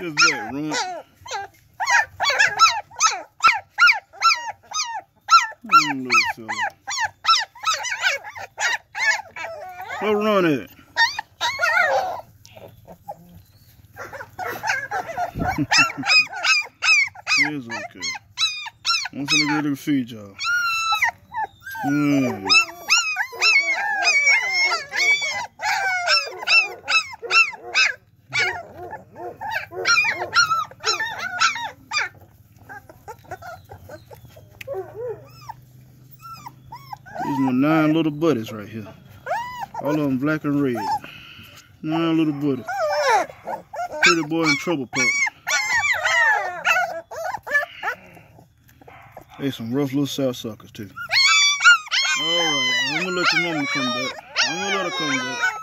Just that, runt. Mm, little fella. Where run at? it's okay. I'm finna get to feed y'all. Mm. These my nine little buddies right here. All of them black and red. Nine little buddies. Pretty boy and trouble pup. They some rough little south suckers too. Alright, I'm gonna let your mama come back. I'm gonna let her come back.